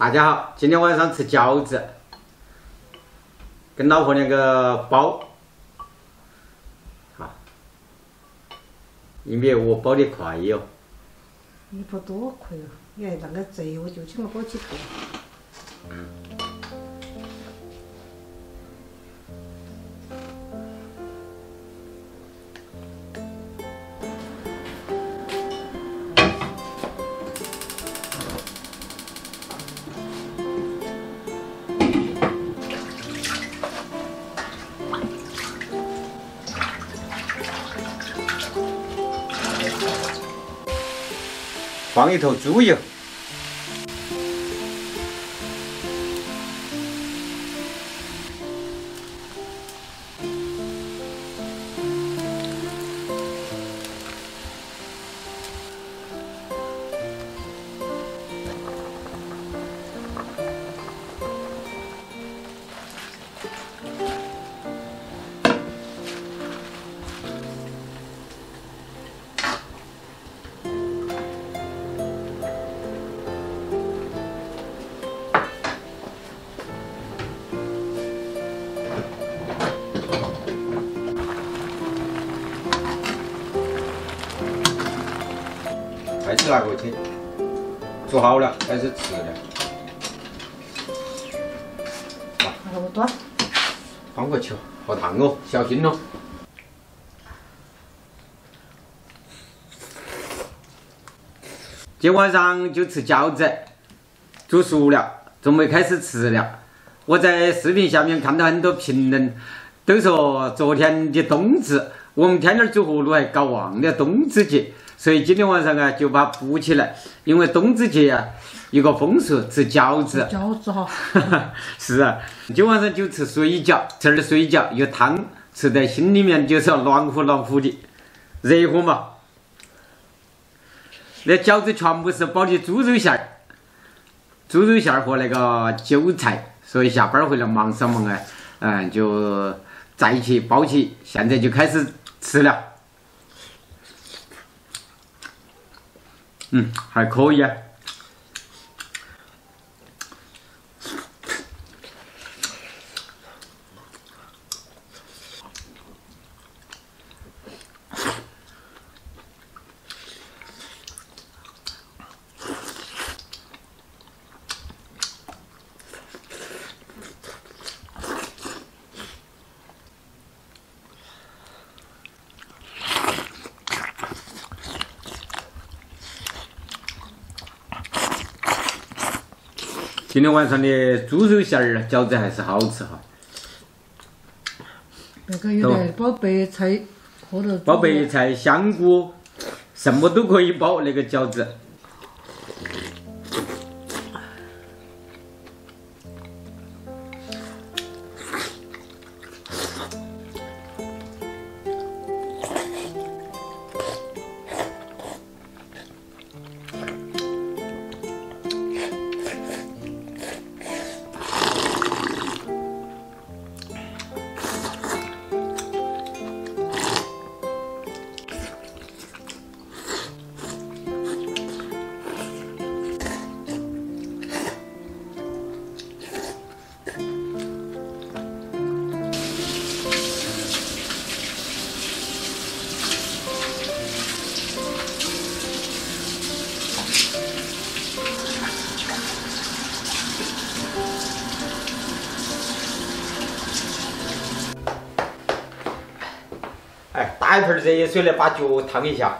大家好，今天晚上吃饺子，跟老婆两个包，啊，因为我包的快哟。你包多快哦！你还那个贼，我就请我包几个。放一头猪油，拿过去，煮好了开始吃了。那个不多，放过去哦，好烫哦，小心哦。今晚上就吃饺子，煮熟了，准备开始吃了。我在视频下面看到很多评论，都说昨天的冬至，我们天天煮葫芦还搞忘了冬至节，所以今天晚上啊就把它补起来，因为冬至节啊一个风俗吃饺子。饺子哈，是啊，今晚上就吃水饺，吃点水饺有汤，吃在心里面就是要暖乎暖乎的，热乎嘛。那饺子全部是包的猪肉馅儿，猪肉馅儿和那个韭菜，所以下班回来忙上忙啊，嗯，就在一起包起，现在就开始吃了。嗯，还可以啊。今天晚上的猪肉馅儿饺子还是好吃哈，那个有点包白菜或者包白菜、香菇，什么都可以包那个饺子。一盆热水来把脚烫一下，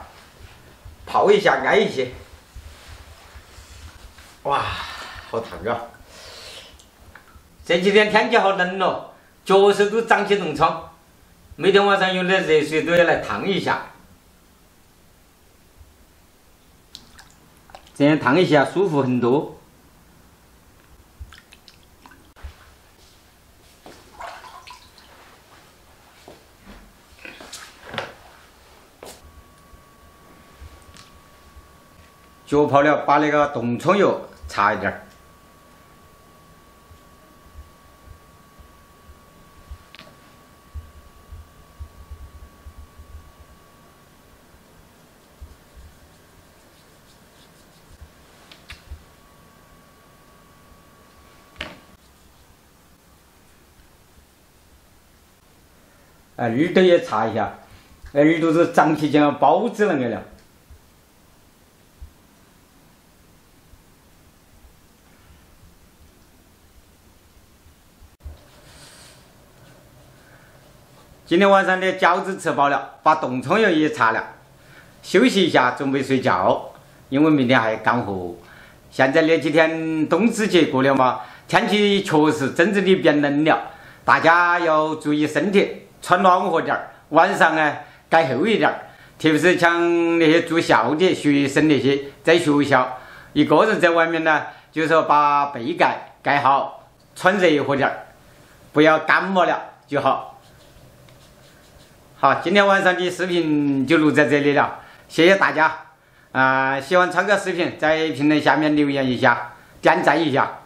泡一下，安一些。哇，好烫啊！这几天天气好冷哦，脚手都长起冻疮，每天晚上用点热水都要来烫一下，这样烫一下舒服很多。脚泡了，把那个冻疮油擦一点。耳朵也擦一下，耳朵是长起像包子那个了。今天晚上的饺子吃饱了，把冻葱油也擦了，休息一下，准备睡觉，因为明天还要干活。现在那几天冬至节过了嘛，天气确实真正的变冷了，大家要注意身体，穿暖和点儿。晚上呢，盖厚一点儿，特别是像那些住校的学生那些，在学校一个人在外面呢，就说把被盖盖好，穿热和点儿，不要感冒了就好。好，今天晚上的视频就录在这里了，谢谢大家。啊，喜欢川哥视频，在评论下面留言一下，点赞一下。